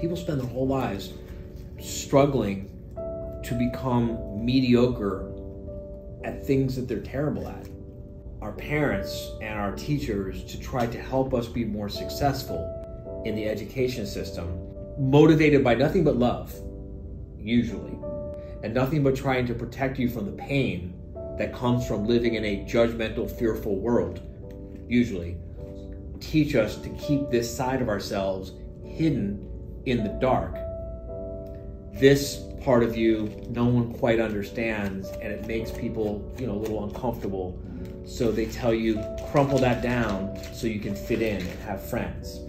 People spend their whole lives struggling to become mediocre at things that they're terrible at. Our parents and our teachers to try to help us be more successful in the education system, motivated by nothing but love, usually, and nothing but trying to protect you from the pain that comes from living in a judgmental, fearful world, usually, teach us to keep this side of ourselves hidden in the dark. This part of you no one quite understands and it makes people, you know, a little uncomfortable. So they tell you crumple that down so you can fit in and have friends.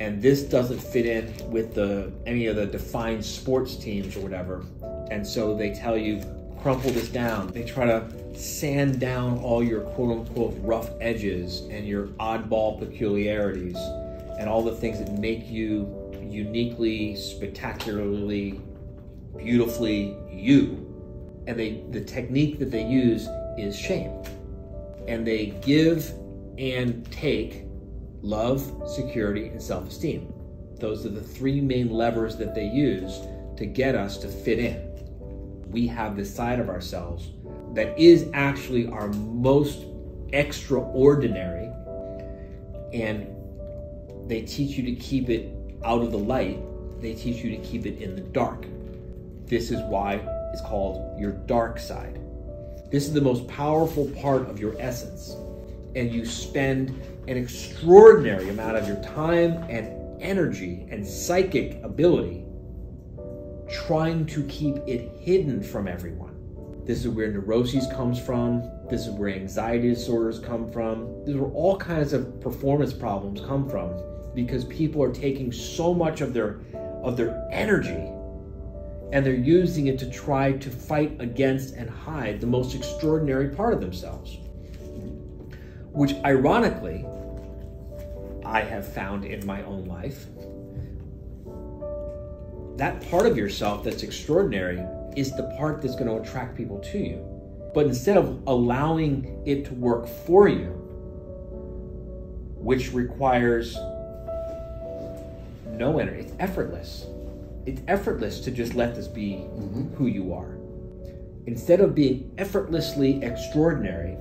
And this doesn't fit in with the any of the defined sports teams or whatever. And so they tell you crumple this down. They try to sand down all your quote unquote rough edges and your oddball peculiarities and all the things that make you uniquely, spectacularly, beautifully you. And they the technique that they use is shame. And they give and take love, security, and self-esteem. Those are the three main levers that they use to get us to fit in. We have this side of ourselves that is actually our most extraordinary and they teach you to keep it out of the light, they teach you to keep it in the dark. This is why it's called your dark side. This is the most powerful part of your essence. And you spend an extraordinary amount of your time and energy and psychic ability trying to keep it hidden from everyone. This is where neuroses comes from. This is where anxiety disorders come from. This is where all kinds of performance problems come from because people are taking so much of their of their energy and they're using it to try to fight against and hide the most extraordinary part of themselves. Which ironically, I have found in my own life. That part of yourself that's extraordinary is the part that's going to attract people to you. But instead of allowing it to work for you, which requires no energy. It's effortless. It's effortless to just let this be mm-hmm. who you are. Instead of being effortlessly extraordinary,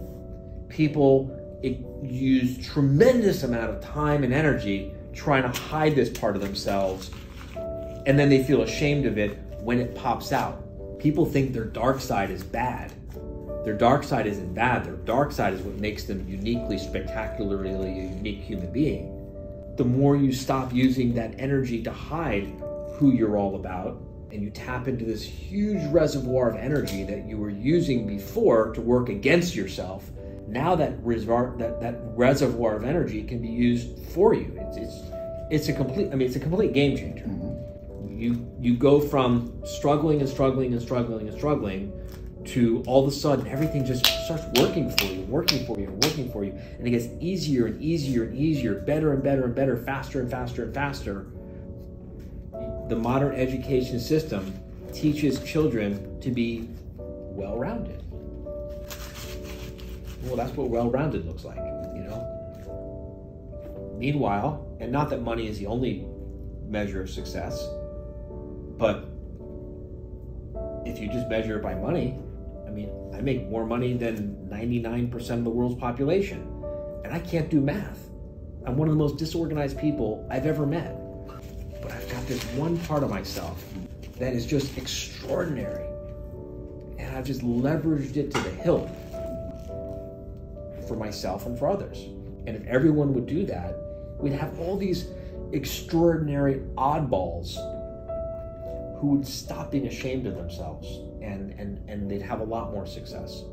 people use tremendous amount of time and energy trying to hide this part of themselves, and then they feel ashamed of it when it pops out. People think their dark side is bad. Their dark side isn't bad. Their dark side is what makes them uniquely, spectacularly a unique human being the more you stop using that energy to hide who you're all about and you tap into this huge reservoir of energy that you were using before to work against yourself now that reservoir that, that reservoir of energy can be used for you it's it's, it's a complete i mean it's a complete game changer mm-hmm. you you go from struggling and struggling and struggling and struggling to all of a sudden everything just starts working for you, working for you, and working for you. And it gets easier and easier and easier, better and better and better, faster and faster and faster. The modern education system teaches children to be well rounded. Well, that's what well rounded looks like, you know? Meanwhile, and not that money is the only measure of success, but if you just measure it by money, I mean, I make more money than 99% of the world's population, and I can't do math. I'm one of the most disorganized people I've ever met. But I've got this one part of myself that is just extraordinary. And I've just leveraged it to the hilt for myself and for others. And if everyone would do that, we'd have all these extraordinary oddballs who would stop being ashamed of themselves and, and, and they'd have a lot more success.